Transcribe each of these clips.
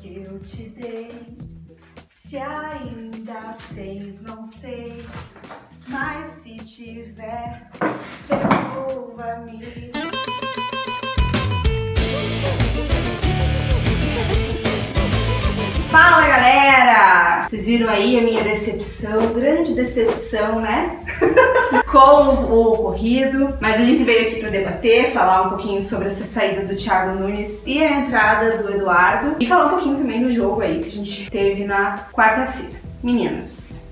que eu te dei. Se ainda tens, não sei. Mas se tiver, devolva-me. Fala galera! Vocês viram aí a minha decepção, grande decepção, né? Com o ocorrido, mas a gente veio aqui para debater, falar um pouquinho sobre essa saída do Thiago Nunes e a entrada do Eduardo e falar um pouquinho também do jogo aí que a gente teve na quarta-feira. Meninas,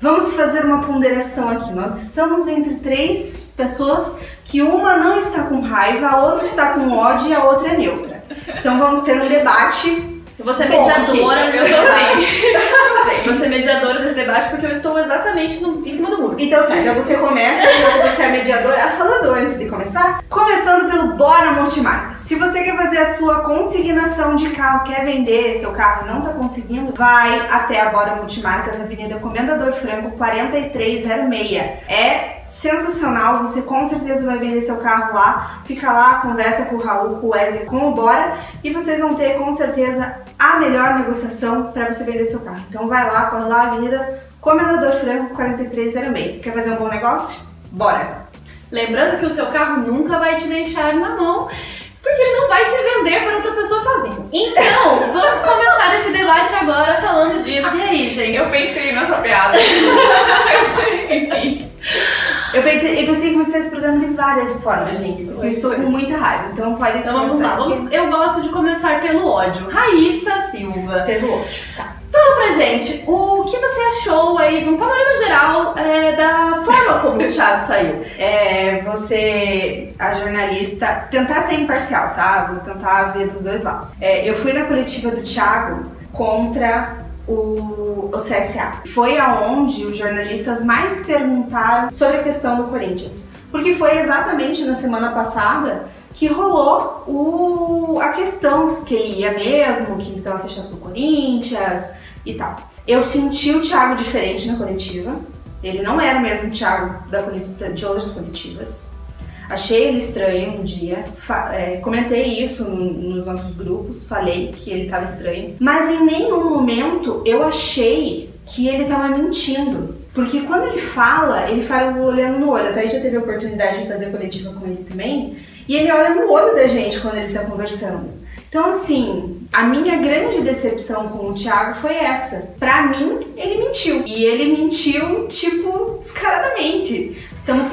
vamos fazer uma ponderação aqui. Nós estamos entre três pessoas que uma não está com raiva, a outra está com ódio e a outra é neutra. Então vamos ter um debate Eu vou ser Bom, mediadora, ok. eu tô bem. Vou ser mediadora desse debate porque eu estou exatamente no- em cima do muro. Então tá, então você começa, então você é a mediadora. Falando antes de começar, começando pelo Bora Multimarcas. Se você quer fazer a sua consignação de carro, quer vender seu carro não tá conseguindo, vai até a Bora Multimarcas, Avenida Comendador Franco 4306. É sensacional, você com certeza vai vender seu carro lá. Fica lá, conversa com o Raul, com o Wesley, com o Bora e vocês vão ter com certeza a melhor negociação para você vender seu carro. Então vai lá, corre lá, Avenida Comendador Franco 4306. Quer fazer um bom negócio? Bora! Lembrando que o seu carro nunca vai te deixar na mão, porque ele não vai se vender para outra pessoa sozinho. Então, vamos começar esse debate agora falando disso. E aí, gente? Eu pensei nessa piada. Enfim. Eu pensei, eu pensei em começar esse programa de várias formas, gente, porque eu estou com muita raiva. Então pode Então vamos lá. Vamos, eu gosto de começar pelo ódio. Raíssa Silva. Pelo outro. Tá. Fala pra gente, o que você achou aí, num panorama geral, é, da forma como o Thiago saiu? É, você, a jornalista, tentar ser imparcial, tá? Vou tentar ver dos dois lados. É, eu fui na coletiva do Thiago contra o, o CSA. Foi aonde os jornalistas mais perguntaram sobre a questão do Corinthians. Porque foi exatamente na semana passada que rolou o, a questão que ele ia mesmo, que ele estava fechado pro Corinthians e tal. Eu senti o Thiago diferente na coletiva. Ele não era o mesmo Thiago da de outras coletivas. Achei ele estranho um dia. É, comentei isso no- nos nossos grupos, falei que ele estava estranho. Mas em nenhum momento eu achei que ele estava mentindo. Porque quando ele fala, ele fala olhando no olho. Até a gente já teve a oportunidade de fazer coletiva com ele também. E ele olha no olho da gente quando ele tá conversando. Então, assim, a minha grande decepção com o Thiago foi essa. Pra mim, ele mentiu. E ele mentiu, tipo, descaradamente. Estamos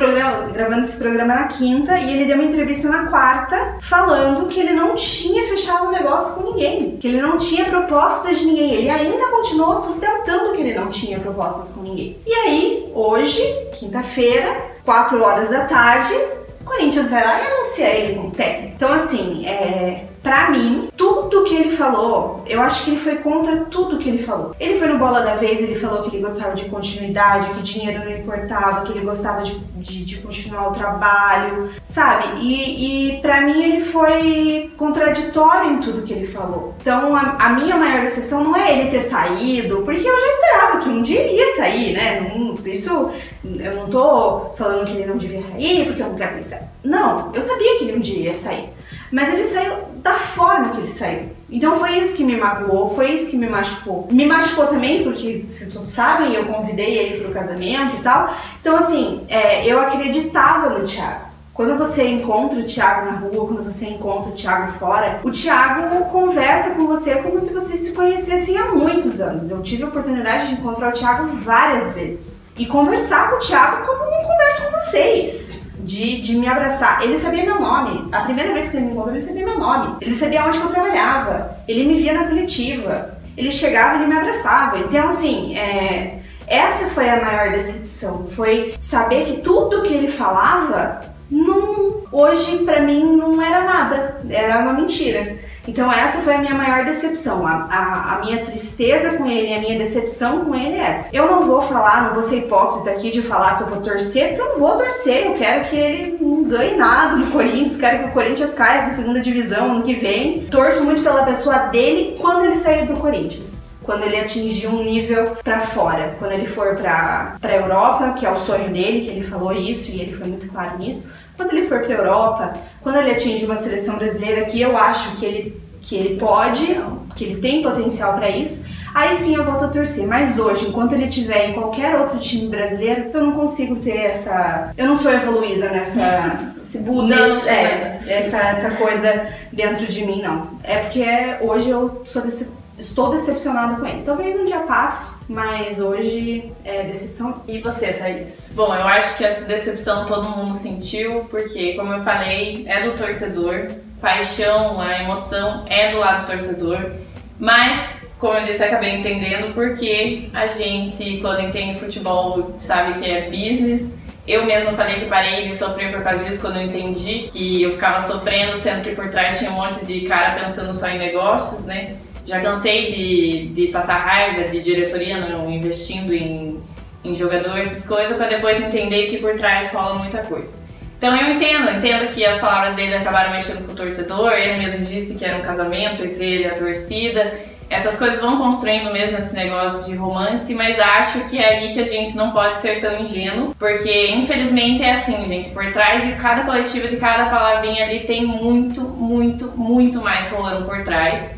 gravando esse programa na quinta e ele deu uma entrevista na quarta falando que ele não tinha fechado um negócio com ninguém, que ele não tinha propostas de ninguém. Ele ainda continuou sustentando que ele não tinha propostas com ninguém. E aí, hoje, quinta-feira, 4 horas da tarde, o Corinthians vai lá e anuncia ele como técnico. Então, assim, é, pra mim, tudo que ele falou, eu acho que ele foi contra tudo que ele falou. Ele foi no Bola da Vez, ele falou que ele gostava de continuidade, que dinheiro não importava, que ele gostava de, de, de continuar o trabalho, sabe? E, e para mim ele foi contraditório em tudo que ele falou. Então, a, a minha maior decepção não é ele ter saído, porque eu já esperava que um dia ele ia sair, né? Isso, eu não tô falando que ele não devia sair, porque eu não quero saia. Não, eu sabia que ele um dia ia sair. Mas ele saiu da forma que ele saiu. Então foi isso que me magoou, foi isso que me machucou. Me machucou também porque, se todos sabem, eu convidei ele pro casamento e tal. Então, assim, é, eu acreditava no Thiago. Quando você encontra o Thiago na rua, quando você encontra o Thiago fora, o Thiago conversa com você como se vocês se conhecessem há muitos anos. Eu tive a oportunidade de encontrar o Thiago várias vezes. E conversar com o Thiago como eu converso com vocês de, de me abraçar. Ele sabia meu nome. A primeira vez que ele me encontrou, ele sabia meu nome. Ele sabia onde eu trabalhava. Ele me via na coletiva. Ele chegava e ele me abraçava. Então, assim, é, essa foi a maior decepção. Foi saber que tudo que ele falava, não, hoje pra mim não era nada. Era uma mentira. Então essa foi a minha maior decepção. A, a, a minha tristeza com ele, a minha decepção com ele é essa. Eu não vou falar, não vou ser hipócrita aqui de falar que eu vou torcer, porque eu não vou torcer. Eu quero que ele não ganhe nada no Corinthians, quero que o Corinthians caia pra segunda divisão ano que vem. Torço muito pela pessoa dele quando ele sair do Corinthians quando ele atingir um nível pra fora, quando ele for pra para Europa, que é o sonho dele, que ele falou isso e ele foi muito claro nisso. Quando ele for pra Europa, quando ele atingir uma seleção brasileira, que eu acho que ele que ele pode, que ele tem potencial para isso, aí sim eu volto a torcer. Mas hoje, enquanto ele estiver em qualquer outro time brasileiro, eu não consigo ter essa. Eu não sou evoluída nessa. Esse Buda, é, essa, essa coisa dentro de mim, não. É porque hoje eu sou desse estou decepcionada com ele. Talvez um dia passe, mas hoje é decepção. E você, Thaís? Bom, eu acho que essa decepção todo mundo sentiu, porque, como eu falei, é do torcedor, paixão, a emoção é do lado do torcedor, mas como eu disse, acabei entendendo porque a gente, quando entende futebol, sabe que é business. Eu mesma falei que parei de sofrer por causa disso quando eu entendi que eu ficava sofrendo, sendo que por trás tinha um monte de cara pensando só em negócios, né? Já cansei de, de passar raiva de diretoria não, investindo em, em jogadores, essas coisas, para depois entender que por trás rola muita coisa. Então eu entendo, entendo que as palavras dele acabaram mexendo com o torcedor, ele mesmo disse que era um casamento entre ele e a torcida essas coisas vão construindo mesmo esse negócio de romance, mas acho que é aí que a gente não pode ser tão ingênuo, porque infelizmente é assim, gente, por trás de cada coletivo, de cada palavrinha ali, tem muito, muito, muito mais rolando por trás.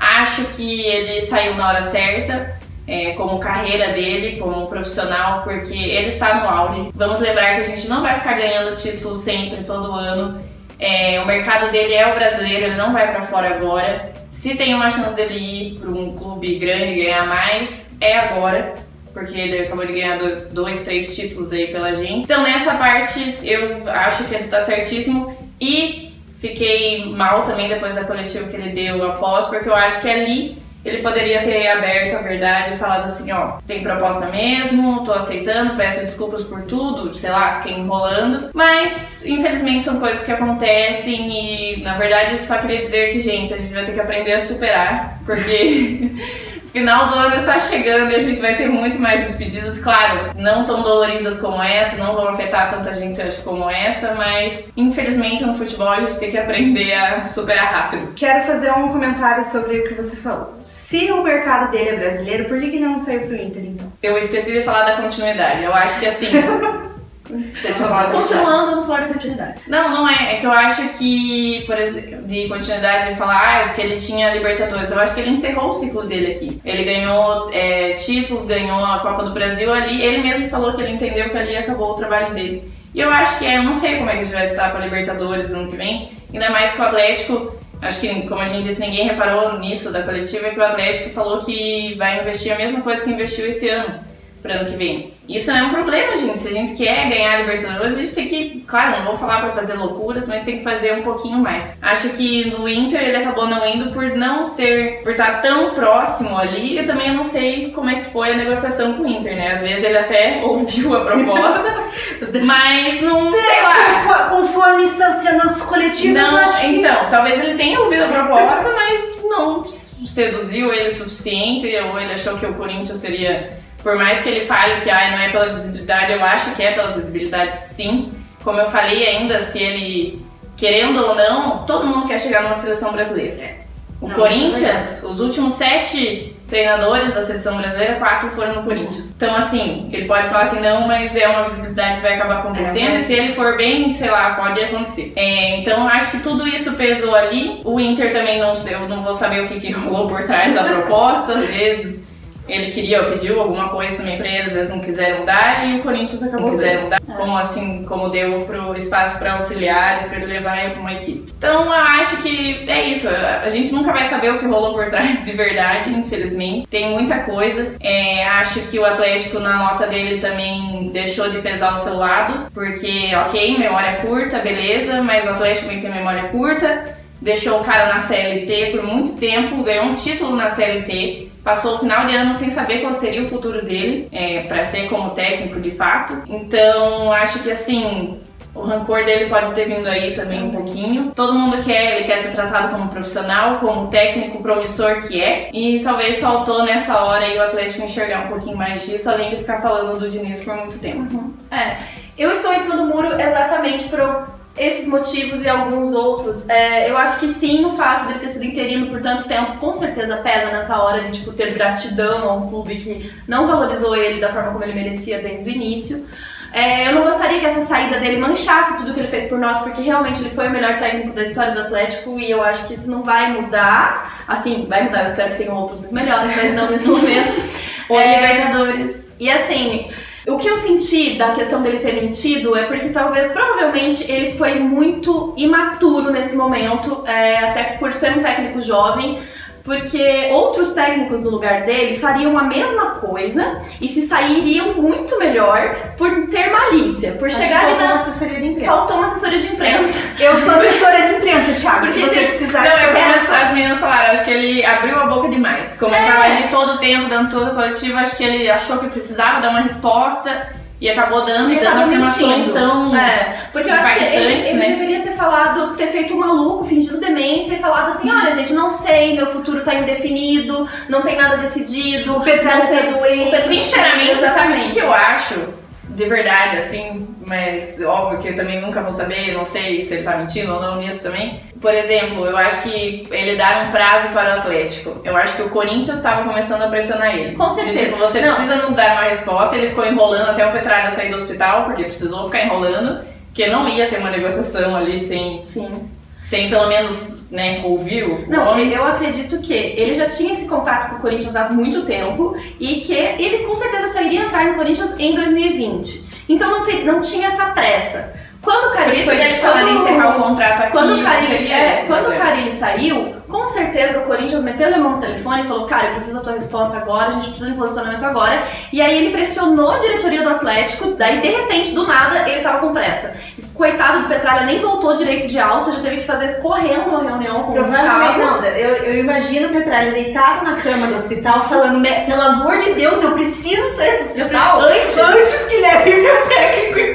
Acho que ele saiu na hora certa, é, como carreira dele, como profissional, porque ele está no auge. Vamos lembrar que a gente não vai ficar ganhando título sempre, todo ano. É, o mercado dele é o brasileiro, ele não vai para fora agora. Se tem uma chance dele ir para um clube grande e ganhar mais, é agora, porque ele acabou de ganhar dois, três títulos aí pela gente. Então nessa parte eu acho que ele tá certíssimo e fiquei mal também depois da coletiva que ele deu após, porque eu acho que ali ele poderia ter aberto a verdade e falado assim, ó, tem proposta mesmo, tô aceitando, peço desculpas por tudo, sei lá, fiquei enrolando. Mas, infelizmente, são coisas que acontecem e, na verdade, eu só queria dizer que, gente, a gente vai ter que aprender a superar, porque Final do ano está chegando e a gente vai ter muito mais despedidas, claro, não tão doloridas como essa, não vão afetar tanta gente como essa, mas infelizmente no futebol a gente tem que aprender a superar rápido. Quero fazer um comentário sobre o que você falou. Se o mercado dele é brasileiro, por que ele não saiu pro Inter então? Eu esqueci de falar da continuidade. Eu acho que assim, Continuando, vamos falar de continuidade. Não, não é. É que eu acho que, por exemplo, de continuidade de falar, ah, porque ele tinha Libertadores. Eu acho que ele encerrou o ciclo dele aqui. Ele ganhou é, títulos, ganhou a Copa do Brasil ali. Ele mesmo falou que ele entendeu que ali acabou o trabalho dele. E eu acho que é, eu não sei como é que a gente vai estar para Libertadores ano que vem. Ainda mais que o Atlético, acho que, como a gente disse, ninguém reparou nisso da coletiva, é que o Atlético falou que vai investir a mesma coisa que investiu esse ano para ano que vem. Isso é um problema, gente. Se a gente quer ganhar a Libertadores, a gente tem que, claro, não vou falar para fazer loucuras, mas tem que fazer um pouquinho mais. Acho que no Inter ele acabou não indo por não ser, por estar tão próximo ali. Eu também não sei como é que foi a negociação com o Inter, né? Às vezes ele até ouviu a proposta, mas não, sei lá. Conforme está sendo as coletivas, não, acho que... Então, talvez ele tenha ouvido a proposta, mas não seduziu ele o suficiente, ou ele achou que o Corinthians seria por mais que ele fale que ah, não é pela visibilidade, eu acho que é pela visibilidade sim. Como eu falei ainda, se ele, querendo ou não, todo mundo quer chegar numa seleção brasileira. O não, Corinthians, os últimos sete treinadores da seleção brasileira, quatro foram no Corinthians. Então, assim, ele pode falar que não, mas é uma visibilidade que vai acabar acontecendo. É, e se ele for bem, sei lá, pode acontecer. É, então, acho que tudo isso pesou ali. O Inter também não sei, eu não vou saber o que, que rolou por trás da proposta. Às vezes ele queria, pediu alguma coisa também pra ele, às vezes não quiseram dar, e o Corinthians acabou quiseram dar, como assim, como deu pro espaço para auxiliares, para ele levar para uma equipe. Então eu acho que é isso, a gente nunca vai saber o que rolou por trás de verdade, infelizmente. Tem muita coisa. É, acho que o Atlético, na nota dele, também deixou de pesar o seu lado, porque, ok, memória curta, beleza, mas o Atlético também tem memória curta deixou o cara na CLT por muito tempo, ganhou um título na CLT, passou o final de ano sem saber qual seria o futuro dele, é, para ser como técnico de fato. Então, acho que assim, o rancor dele pode ter vindo aí também um pouquinho. Todo mundo quer, ele quer ser tratado como profissional, como técnico promissor que é. E talvez faltou nessa hora aí o Atlético enxergar um pouquinho mais disso, além de ficar falando do Diniz por muito tempo. Uhum. É, eu estou em cima do muro exatamente por esses motivos e alguns outros, é, eu acho que sim, o fato dele ter sido interino por tanto tempo com certeza pesa nessa hora de tipo, ter gratidão a um clube que não valorizou ele da forma como ele merecia desde o início. É, eu não gostaria que essa saída dele manchasse tudo que ele fez por nós, porque realmente ele foi o melhor técnico da história do Atlético e eu acho que isso não vai mudar. Assim, vai mudar, eu espero que tenham outros muito melhores, mas não nesse momento. Ou É, Libertadores. E assim, o que eu senti da questão dele ter mentido é porque talvez, provavelmente, ele foi muito imaturo nesse momento, é, até por ser um técnico jovem. Porque outros técnicos no lugar dele fariam a mesma coisa e se sairiam muito melhor por ter malícia, por Acho chegar ali faltou na. uma assessoria de imprensa. Faltou uma assessoria de imprensa. Eu sou assessora de imprensa, Thiago. Porque se você se- precisar Não, de é como as, meninas falaram, acho que ele abriu a boca demais. Como ele É. tava ali todo o tempo, dando toda a coletiva, acho que ele achou que precisava dar uma resposta e acabou dando e dando afirmações tão. É, porque eu acho que ele, ele né? deveria ter falado, ter feito um maluco, fingido demência e falado assim: olha, gente, não sei, meu futuro tá indefinido, não tem nada decidido, O Petralha não sei tá doente. o Petralha- Sinceramente, sabe o que eu acho? De verdade, assim, mas óbvio que eu também nunca vou saber, não sei se ele tá mentindo ou não nisso também. Por exemplo, eu acho que ele dar um prazo para o Atlético. Eu acho que o Corinthians estava começando a pressionar ele. Com certeza. Tipo, você Não. precisa nos dar uma resposta. Ele ficou enrolando até o Petralha sair do hospital, porque precisou ficar enrolando, porque não ia ter uma negociação ali sem, Sim. sem pelo menos, né, ouvir o Não, eu acredito que ele já tinha esse contato com o Corinthians há muito tempo e que ele com certeza só iria entrar no Corinthians em 2020. Então não, não tinha essa pressa. Quando o Carilli foi ele em encerrar o contrato aqui. Quando o Carilli, é, esse quando o. Carilli saiu, com certeza o Corinthians meteu a mão no telefone e falou: Cara, eu preciso da tua resposta agora, a gente precisa de um posicionamento agora. E aí ele pressionou a diretoria do Atlético, daí de repente, do nada, ele tava com pressa. Coitado do Petralha, nem voltou direito de alta, já teve que fazer correndo uma reunião com o Thiago. não. Eu, eu imagino o Petralha deitado na cama do hospital falando, "Me- pelo amor de Deus, eu preciso sair do hospital antes." antes que leve meu técnico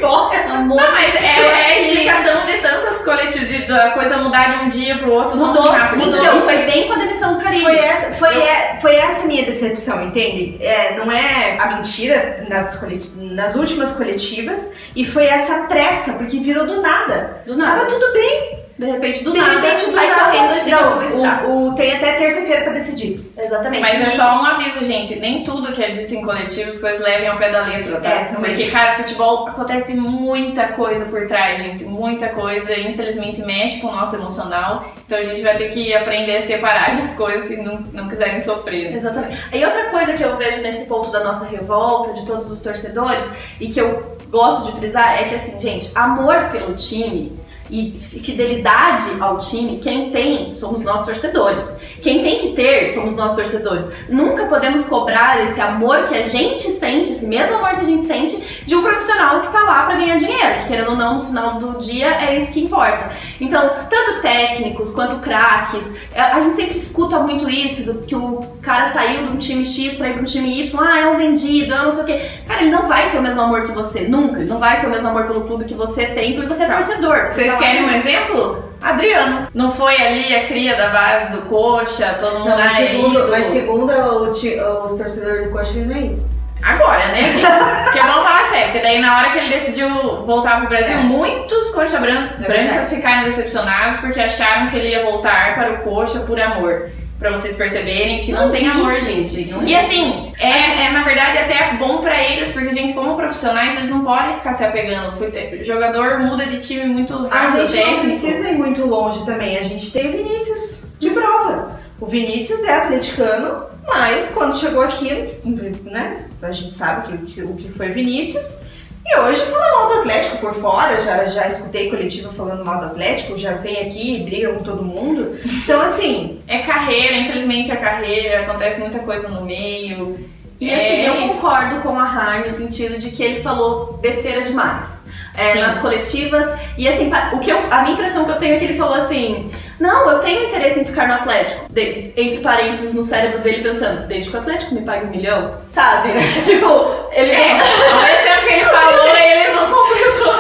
embora. Amor, Não, mas é, eu é a que- explicação de tantas coletivas, de, da coisa mudar de um dia pro outro, não Mudou, tão rápido. mudou. Então, E foi bem com a demissão do Carilli. Foi essa, foi, é- foi essa a minha decepção, entende? É, não é a mentira nas, coleti- nas últimas coletivas e foi essa pressa, porque virou do nada. Do nada. Tava tudo bem. De repente, do de nada, repente, do sai nada. correndo a gente não, o, o- tem até terça-feira pra decidir. Exatamente. Mas é E- só um aviso, gente. Nem tudo que é dito em coletivo as coisas levem ao pé da letra, tá? É, também. Porque, cara, futebol acontece muita coisa por trás, gente. Muita coisa. Infelizmente mexe com o nosso emocional. Então a gente vai ter que aprender a separar as coisas se não, não quiserem sofrer. né? Exatamente. E outra coisa que eu vejo nesse ponto da nossa revolta, de todos os torcedores, e que eu gosto de frisar, é que assim, gente, amor pelo time e fi- fidelidade ao time, quem tem somos nós torcedores. Quem tem que ter somos nós torcedores. Nunca podemos cobrar esse amor que a gente sente, esse mesmo amor que a gente sente, de um profissional que tá lá pra ganhar dinheiro, que querendo ou não, no final do dia é isso que importa. Então, tanto técnicos quanto craques, é, a gente sempre escuta muito isso, que o cara saiu de um time X pra ir pra um time Y, ah, é um vendido, é um não sei o quê. Cara, ele não vai ter o mesmo amor que você, nunca. Ele não vai ter o mesmo amor pelo clube que você tem, porque você é torcedor. Você Vocês tá querem um exemplo? Adriano. Não foi ali a cria da base do coxa, todo mundo Não, mas é segundo, mas segundo o ti- os torcedores do Coxa, ele não é ídolo. Agora, né, gente? Porque vamos falar sério, porque daí na hora que ele decidiu voltar pro Brasil, É. muitos coxa bran É brancas ficaram decepcionados porque acharam que ele ia voltar para o coxa por amor. Pra vocês perceberem que não, Não tem amor, gente. não E assim, é, é na verdade até bom pra eles, porque, gente, como profissionais, eles não podem ficar se apegando. Fute- jogador muda de time muito A rápido, gente não precisa ir muito longe também. A gente tem o Vinícius de prova. O Vinícius é atleticano, mas quando chegou aqui, né? A gente sabe que, que- o que foi Vinícius. E hoje fala mal do Atlético por fora, já, já escutei coletiva falando mal do Atlético, já vem aqui e briga com todo mundo. Então, assim, É carreira, infelizmente é carreira, acontece muita coisa no meio. E É assim, eu concordo com a Rai no sentido de que ele falou besteira demais. É, nas coletivas. E assim, o que eu, a minha impressão que eu tenho é que ele falou assim: Não, eu tenho interesse em ficar no Atlético. De- entre parênteses no cérebro dele pensando, desde que o Atlético me pague um milhão, sabe? tipo, ele É, ao mesmo tempo que ele falou, ele não completou.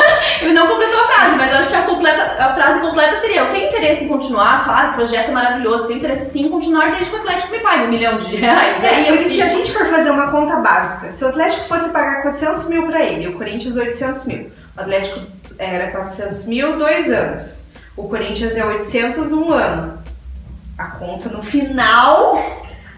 Ele não completou a frase, mas eu acho que a, completa, a frase completa seria: Eu tenho interesse em continuar, claro, o projeto é maravilhoso, eu tenho interesse sim em continuar desde que o Atlético me pague um milhão de reais. É, eu porque se a gente for fazer uma conta básica, se o Atlético fosse pagar 400 mil pra ele e o Corinthians 800 mil, o Atlético era 400 mil, dois anos. O Corinthians é 800, um ano. A conta no final,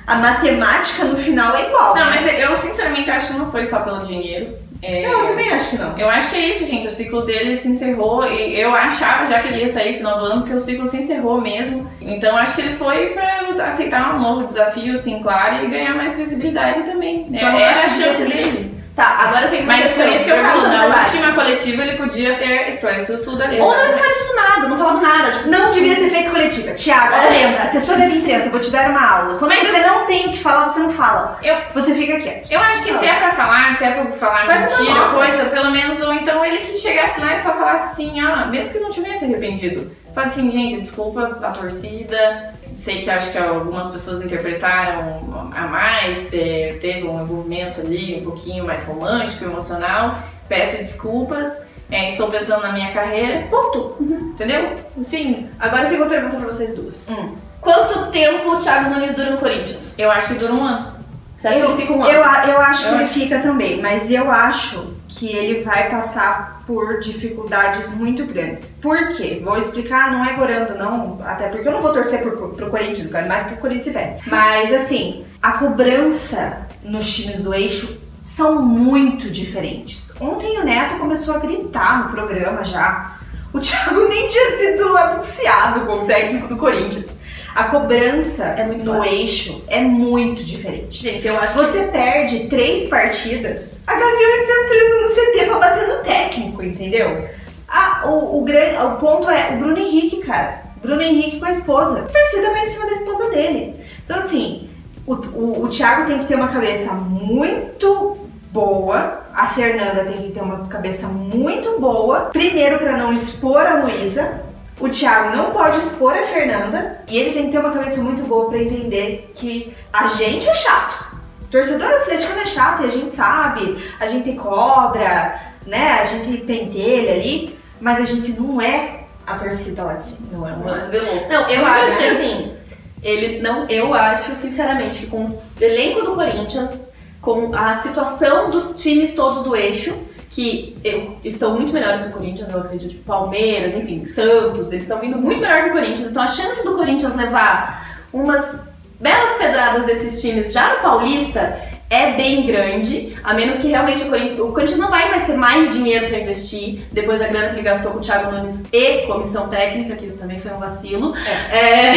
a matemática no final é igual. Não, mas eu sinceramente acho que não foi só pelo dinheiro. É, Não, eu também acho que não. Eu acho que é isso, gente. O ciclo dele se encerrou e eu achava já que ele ia sair final do ano, porque o ciclo se encerrou mesmo. Então acho que ele foi pra aceitar um novo desafio, assim, claro, e ganhar mais visibilidade também. Só É, era a acho que chance dele. Tá, agora tem uma Mas por isso que eu falo, na Paty. última coletiva ele podia ter esclarecido tudo ali. Ou não esclarecido nada, não falava nada. Tipo, Não devia ter feito coletiva. Tiago, lembra, assessora de imprensa, vou te dar uma aula. Quando Mas você não tem o que falar, você não fala. Eu- Você fica quieto. Eu acho que se é pra falar, se é pra falar uma mentira, coisa, pelo menos, ou então ele que chegasse lá e só falasse assim, ah, mesmo que não tivesse arrependido. Fala assim, gente, desculpa a torcida, sei que acho que algumas pessoas interpretaram a mais, é, teve um envolvimento ali um pouquinho mais romântico, emocional, peço desculpas, é, estou pensando na minha carreira, ponto, entendeu? Assim, Agora eu tenho uma pergunta pra vocês duas. Hum. Quanto tempo o Thiago Nunes dura no Corinthians? eu acho que dura um ano. Você acha eu, que ele fica um ano? Eu, eu acho que Eu ele acho. fica também, mas eu acho que ele vai passar por dificuldades muito grandes. Por quê? Vou explicar, não é gorando, não. Até porque eu não vou torcer pro, pro Corinthians, eu quero mais pro Corinthians e velho. Mas assim, a cobrança nos times do eixo são muito diferentes. Ontem o Neto começou a gritar no programa já. O Thiago nem tinha sido anunciado como técnico do Corinthians. A cobrança É muito no forte. eixo é muito diferente. Gente, eu acho Você perde três partidas, a Gaviões está entrando no CT pra bater no técnico, entendeu? Ah, o, o, gran- o ponto é o Bruno Henrique, cara. Bruno Henrique com a esposa. A torcida vai em cima da esposa dele. Então, assim, o, o, o Thiago tem que ter uma cabeça muito boa. A Fernanda tem que ter uma cabeça muito boa. Primeiro, pra não expor a Luísa. O Thiago não pode expor a Fernanda. E ele tem que ter uma cabeça muito boa pra entender que a gente é chato. Torcedor atleticano é chato e a gente sabe, a gente cobra, né? A gente pentelha ali, mas a gente não é a torcida lá de cima. Não é um de louco. Não, eu acho que assim, ele não, eu acho sinceramente que com o elenco do Corinthians, com a situação dos times todos do eixo, que eu- estão muito melhores que o Corinthians, eu acredito, tipo Palmeiras, enfim, Santos, eles estão vindo muito melhor que o Corinthians, então a chance do Corinthians levar umas belas pedradas desses times já no Paulista é bem grande, a menos que realmente o Corinthians, o Corinthians não vai mais ter mais dinheiro para investir depois da grana que ele gastou com o Thiago Nunes e comissão técnica, que isso também foi um vacilo. É,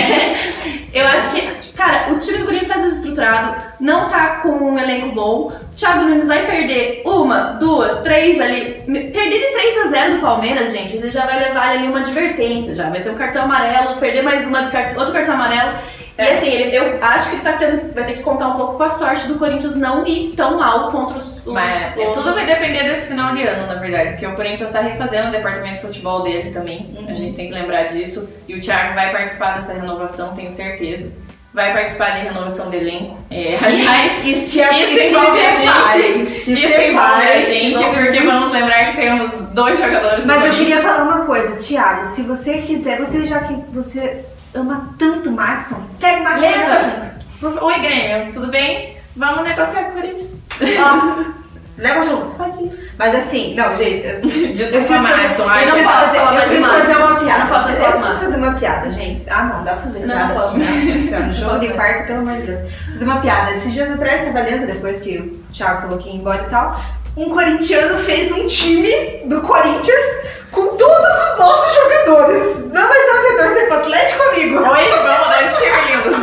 eu acho que, cara, o time do Corinthians está desestruturado, não tá com um elenco bom. O Thiago Nunes vai perder uma, duas, três ali. Perder de 3 a 0 do Palmeiras, gente, ele já vai levar ali uma advertência já. Vai ser um cartão amarelo, perder mais uma, outro cartão amarelo. E assim, ele- eu acho que ele tá tendo, vai ter que contar um pouco com a sorte do Corinthians não ir tão mal contra os. Mas os- é, tudo vai depender desse final de ano, na verdade, porque o Corinthians está refazendo o departamento de futebol dele também. A gente tem que lembrar disso. E o Thiago vai participar dessa renovação, tenho certeza. Vai participar da renovação do elenco. É, aliás, E se a isso se envolve a gente. se Isso envolve a gente, porque vamos lembrar que temos dois jogadores do Mas eu queria falar uma coisa, Thiago, se você quiser, você já que você ama tanto o Madison, pega o Madison e leva junto. Oi, Grêmio, tudo bem? Vamos negociar com o Corinthians. Ó, leva junto. Pode ir. Mas assim, não, gente, eu Desculpa, fazer, Madison. eu Ai, não posso fazer, falar eu preciso fazer uma piada. Eu não posso eu falar preciso mais. fazer uma piada, gente. Ah, não, dá pra fazer Não, piada. não posso. Nossa jogo de quarto, pelo amor de Deus. Fazer uma piada. Esses dias atrás, tava lendo, depois que o Thiago falou que ia embora e tal, um corintiano fez um time do Corinthians com todos os nossos jogadores. Não vai ser você torcer pro Atlético, amigo? Oi, vamos dar de time lindo.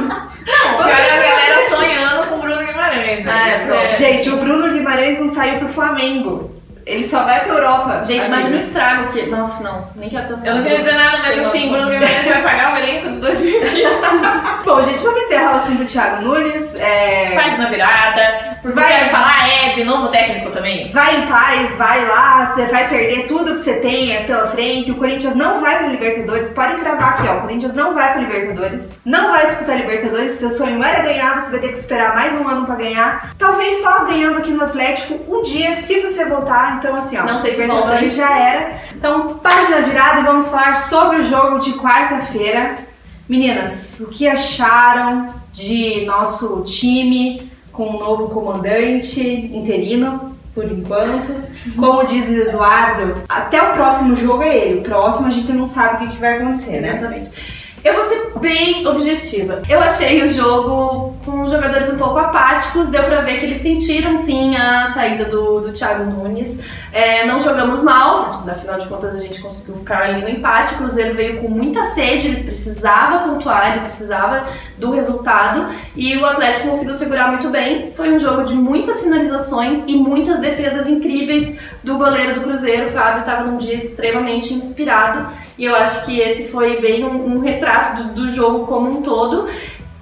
Não, o pior é a galera sonhando com o Bruno Guimarães, né? Ah, pronto. é- Gente, o Bruno Guimarães não saiu pro Flamengo. Ele só vai pra Europa. Gente, imagina o estrago que. Nossa, não, nem quero pensar. Eu não queria dizer nada, mas assim. Bruno Guimarães vai pagar o elenco de 2020. Bom, gente, vamos encerrar o assunto do Thiago Nunes. É... Página virada. Porque Vai. eu quero falar, é, de novo técnico também. Vai em paz, vai lá, você vai perder tudo que você tem é, pela frente. O Corinthians não vai pro Libertadores. Podem cravar aqui, ó. O Corinthians não vai pro Libertadores. Não vai disputar Libertadores. Seu sonho era ganhar, você vai ter que esperar mais um ano pra ganhar. Talvez só ganhando aqui no Atlético um dia, se você voltar. Então, assim, ó. Não sei se Libertadores já era. Então, página virada e vamos falar sobre o jogo de quarta-feira. Meninas, o que acharam de nosso time com um novo comandante interino, por enquanto? Como diz Eduardo, até o próximo jogo é ele. O próximo a gente não sabe o que, que vai acontecer, né? Exatamente. Eu vou ser bem objetiva. Eu achei o jogo com jogadores um pouco apáticos, deu pra ver que eles sentiram sim a saída do, do Thiago Nunes. É, não jogamos mal, afinal de contas a gente conseguiu ficar ali no empate. O Cruzeiro veio com muita sede, ele precisava pontuar, ele precisava do resultado e o Atlético conseguiu segurar muito bem. Foi um jogo de muitas finalizações e muitas defesas incríveis do goleiro do Cruzeiro. O Fábio estava num dia extremamente inspirado e eu acho que esse foi bem um, um retrato do, do jogo como um todo.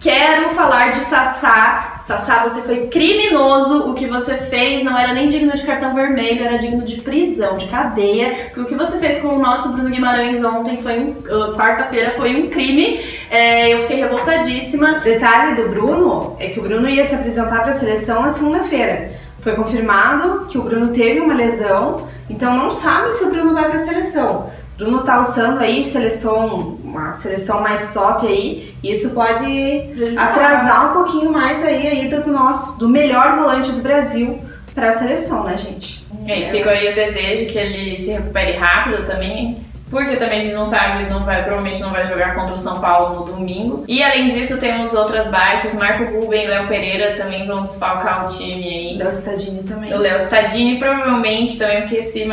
Quero falar de Sassá. Sassá, você foi criminoso. O que você fez não era nem digno de cartão vermelho, era digno de prisão, de cadeia. O que você fez com o nosso Bruno Guimarães ontem foi um, uh, quarta-feira foi um crime. É, eu fiquei revoltadíssima. Detalhe do Bruno é que o Bruno ia se apresentar para a seleção na segunda-feira. Foi confirmado que o Bruno teve uma lesão, então não sabem se o Bruno vai para a seleção. Bruno tá usando aí seleção, uma seleção mais top aí, e isso pode atrasar um pouquinho mais aí a ida do nosso, do melhor volante do Brasil para a seleção, né, gente? É, fica aí o desejo que ele se recupere rápido também, porque também a gente não sabe, não vai, provavelmente não vai jogar contra o São Paulo no domingo. E além disso, temos outras baixas. Marco Ruben e Léo Pereira também vão desfalcar o time aí. Léo Stadini também. O Léo Stadini provavelmente também, porque se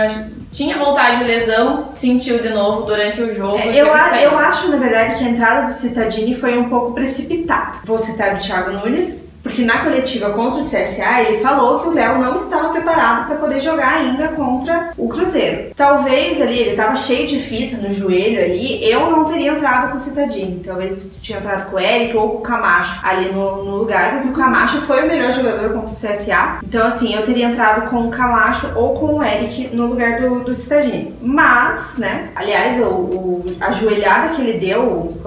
tinha vontade de lesão, sentiu de novo durante o jogo. É, eu, a, eu acho, na verdade, que a entrada do Citadini foi um pouco precipitada. Vou citar o Thiago Nunes, porque na coletiva contra o CSA ele falou que o Léo não estava preparado para poder jogar ainda contra o Cruzeiro. Talvez ali ele estava cheio de fita no joelho ali, eu não teria entrado com o Citadini. Talvez tinha entrado com o Eric ou com o Camacho ali no, no, lugar, porque o Camacho foi o melhor jogador contra o CSA. Então, assim, eu teria entrado com o Camacho ou com o Eric no lugar do, do Citadini. Mas, né, aliás, o, o, a joelhada que ele deu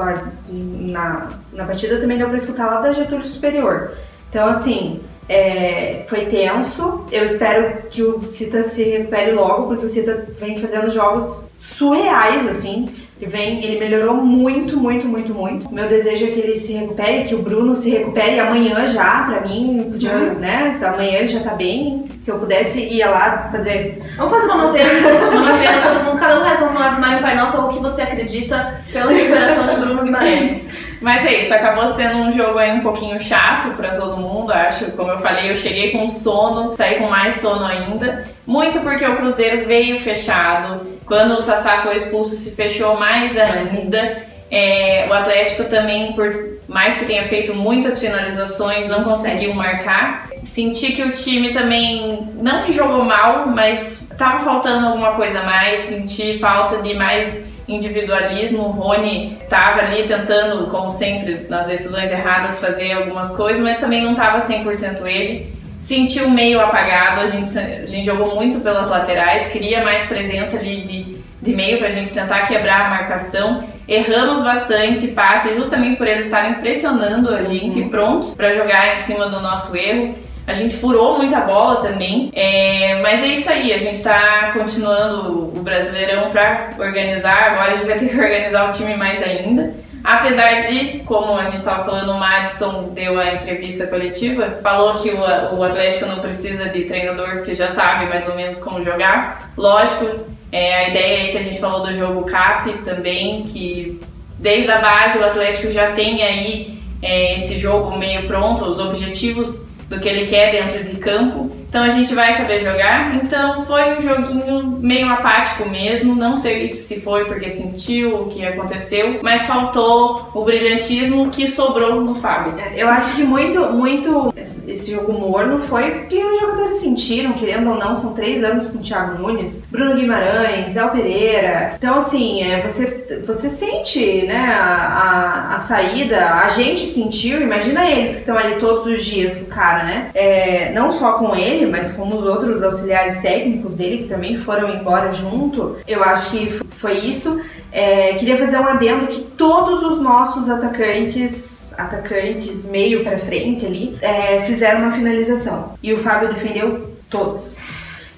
na, na partida também deu para escutar lá da Getúlio Superior. Então, assim, é, foi tenso. Eu espero que o Cita se recupere logo, porque o Cita vem fazendo jogos surreais, assim. Ele, vem, ele melhorou muito, muito, muito, muito. Meu desejo é que ele se recupere, que o Bruno se recupere amanhã já, pra mim, podia, uhum. né? Amanhã ele já tá bem. Se eu pudesse, ia lá fazer. Vamos fazer uma gente. Uma novena, todo mundo, cada um reza um Ave Maria Pai Nosso ou o que você acredita pela recuperação de Bruno Guimarães. Mas é isso, acabou sendo um jogo aí um pouquinho chato para todo mundo, acho. Como eu falei, eu cheguei com sono, saí com mais sono ainda. Muito porque o Cruzeiro veio fechado. Quando o Sassá foi expulso, se fechou mais ainda. É, o Atlético também, por mais que tenha feito muitas finalizações, não conseguiu marcar. Senti que o time também, não que jogou mal, mas tava faltando alguma coisa a mais. Senti falta de mais individualismo. O Rony estava ali tentando, como sempre, nas decisões erradas, fazer algumas coisas, mas também não estava 100% ele. Sentiu meio apagado, a gente, a gente jogou muito pelas laterais, queria mais presença ali de, de meio para a gente tentar quebrar a marcação. Erramos bastante passe, justamente por eles estarem pressionando a gente, uhum. prontos para jogar em cima do nosso erro. A gente furou muita bola também, é, mas é isso aí, a gente tá continuando o Brasileirão para organizar, agora a gente vai ter que organizar o time mais ainda. Apesar de, como a gente estava falando, o Madison deu a entrevista coletiva, falou que o, o Atlético não precisa de treinador porque já sabe mais ou menos como jogar. Lógico, é, a ideia é que a gente falou do jogo CAP também, que desde a base o Atlético já tem aí é, esse jogo meio pronto, os objetivos do que ele quer dentro de campo. Então a gente vai saber jogar. Então foi um joguinho meio apático mesmo. Não sei se foi porque sentiu o que aconteceu, mas faltou o brilhantismo que sobrou no Fábio. É, eu acho que muito, muito esse jogo morno foi porque os jogadores sentiram, querendo ou não, são três anos com o Thiago Nunes, Bruno Guimarães, Del Pereira. Então, assim, é, você, você sente né, a, a, a saída, a gente sentiu, imagina eles que estão ali todos os dias com o cara, né? É, não só com ele, mas com os outros auxiliares técnicos dele que também foram embora junto. Eu acho que foi isso. É, queria fazer um adendo que todos os nossos atacantes atacantes meio para frente ali é, fizeram uma finalização e o Fábio defendeu todas.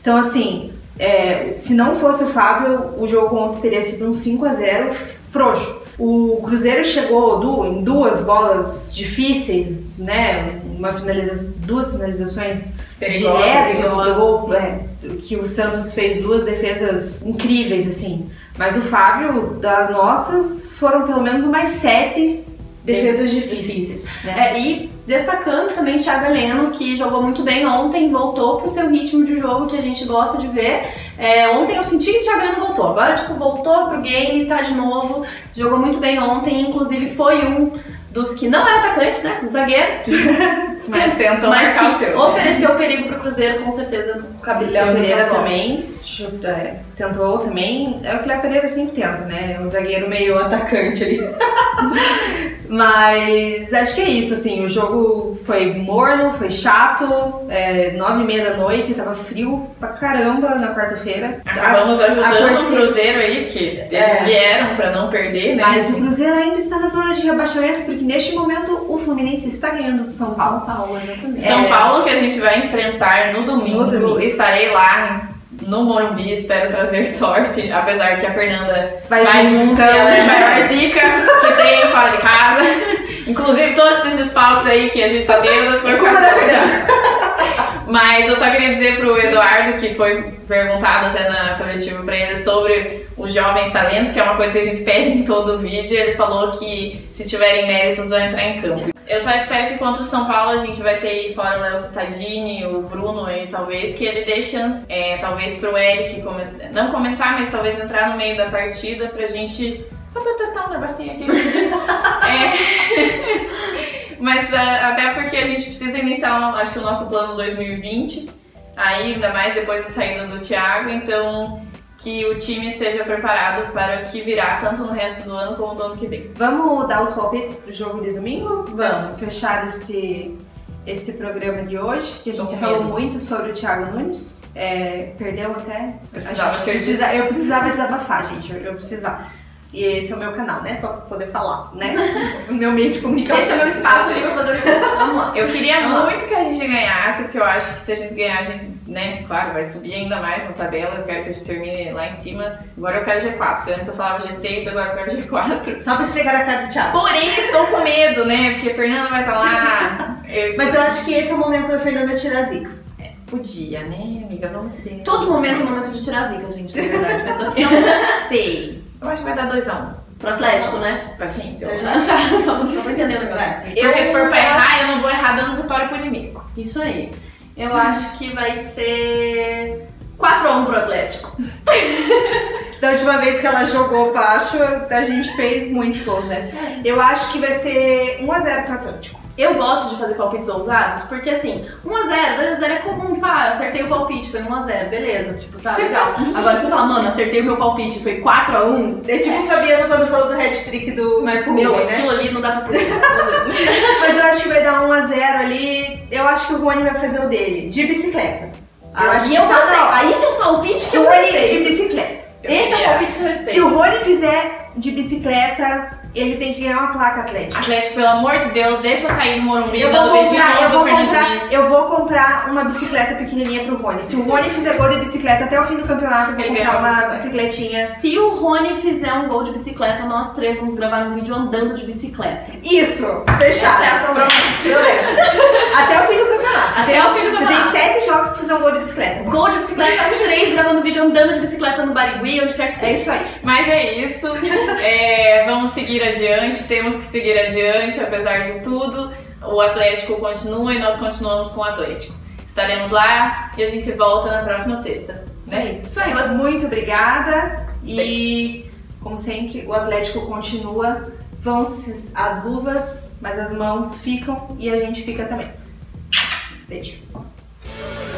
Então assim, é, se não fosse o Fábio, o jogo ontem teria sido um 5 a 0 frouxo. O Cruzeiro chegou em duas bolas difíceis, né? Uma finaliza duas finalizações diretas gol, é, que o Santos fez duas defesas incríveis assim. Mas o Fábio, das nossas, foram pelo menos mais sete defesas difíceis. Né? É, e destacando também Thiago Heleno, que jogou muito bem ontem, voltou pro seu ritmo de jogo que a gente gosta de ver. É, ontem eu senti que o Thiago Heleno voltou, agora tipo, voltou pro game, tá de novo, jogou muito bem ontem, inclusive foi um dos que não era atacante, né? Zagueiro, que mas tentou mas que o seu. ofereceu perigo pro Cruzeiro, com certeza, cabeceou. Léo Pereira também é, tentou também. É o que o Léo Pereira sempre tenta, né? Um zagueiro meio atacante ali. Mas acho que é isso, assim, o jogo foi morno, foi chato, é, nove e meia da noite, tava frio pra caramba na quarta-feira. Acabamos A- a ajudando torcida- o Cruzeiro aí, porque eles É. vieram pra não perder, né? Mas o Cruzeiro ainda está na zona de rebaixamento, porque neste momento o Fluminense está ganhando do São Paulo. São Paulo, exatamente. São É. Paulo que a gente vai enfrentar no domingo. No domingo. Estarei lá no Morumbi, espero trazer sorte, apesar que a Fernanda Vai vai junto, então. ela é a maior zica que tem fora de casa. Inclusive todos esses desfalques aí que a gente tá tendo foi É por causa da Fernanda. Mas eu só queria dizer pro Eduardo, que foi perguntado até na coletiva pra ele sobre os jovens talentos, que é uma coisa que a gente pede em todo o vídeo. Ele falou que se tiverem méritos vão entrar em campo. Eu só espero que contra o São Paulo a gente vai ter aí fora o Léo Cittadini, o Bruno aí talvez, que ele dê chance, é, talvez pro Eric come... não começar, mas talvez entrar no meio da partida pra gente. Só pra eu testar um negocinho aqui. é... Mas é, até porque a gente precisa iniciar, acho que o nosso plano 2020, aí, ainda mais depois da saída do Thiago, então que o time esteja preparado para o que virá, tanto no resto do ano como no ano que vem. Vamos dar os palpites pro jogo de domingo? Vamos. Fechar este, este programa de hoje, que a gente falou muito sobre o Thiago Nunes. É, perdeu até. Precisava A gente ser precisa- eu precisava desabafar, gente. Eu, eu precisava. E esse é o meu canal, né? Pra poder falar, né? o meu meio de comunicação. Deixa meu espaço ali pra fazer o que eu Vamos lá. Eu queria Vamos lá. muito que a gente ganhasse, porque eu acho que se a gente ganhar, a gente, né, claro, vai subir ainda mais na tabela. Eu quero que a gente termine lá em cima. Agora eu quero G4. Se antes eu falava G6, agora eu quero G4. Só pra esfregar a cara do Thiago. Porém, estou com medo, né? Porque a Fernanda vai estar lá. Eu... Mas eu acho que esse é o momento da Fernanda tirar a zica. Podia, né, amiga? Vamos pensar. Todo momento é momento de tirar a zica, gente, na verdade. Mas eu Não sei. Eu acho que vai dar 2x1. Pro Atlético, né? Pra gente. eu Pra acho. gente. Tá, só, só pra entender o negócio. Porque se for pra errar, eu não vou errar dando vitória pro inimigo. Isso aí. Eu acho que vai ser 4x1 pro Atlético. Da última vez que ela jogou baixo, a gente fez muitos gols, né? Eu acho que vai ser 1x0 pro Atlético. Eu gosto de fazer palpites ousados, porque assim, 1x0, 2x0 é comum, tipo, ah, eu acertei o palpite, foi 1x0, beleza, tipo, tá legal. Agora você fala, mano, acertei o meu palpite, foi 4x1. É tipo o Fabiano quando falou do hat-trick do Marco Meu, Rubio, né? aquilo ali não dá pra Deus. Mas eu acho que vai dar 1x0 ali. Eu acho que o Rony vai fazer o dele, de bicicleta. Eu Ah, acho e que eu tá gostei. Aí isso é um palpite que eu Rony de respeito. bicicleta. Esse é o palpite que eu respeito. Se o Rony fizer de bicicleta, ele tem que ganhar uma placa atlética. Atlético, pelo amor de Deus, deixa eu sair do Morumbi Eu vou, comprar, eu, vou comprar, eu vou comprar uma bicicleta pequenininha pro Rony. Se o Rony fizer gol de bicicleta até o fim do campeonato, eu vou Ele comprar uma bicicletinha. Se o Rony fizer um gol de bicicleta, nós três vamos gravar um vídeo andando de bicicleta. Isso, fechado. Essa é a promessa. Até o fim do campeonato. Até o fim do jogos pra fazer um gol de bicicleta. Gol de bicicleta, as três gravando vídeo andando de bicicleta no Barigui, onde quer que É seja. isso aí. Mas é isso. É, vamos seguir adiante, temos que seguir adiante, apesar de tudo. O Atlético continua e nós continuamos com o Atlético. Estaremos lá e a gente volta na próxima sexta. Né? Isso aí, Muito obrigada. E, como sempre, o Atlético continua. Vão-se as luvas, mas as mãos ficam e a gente fica também. Beijo. Thank you.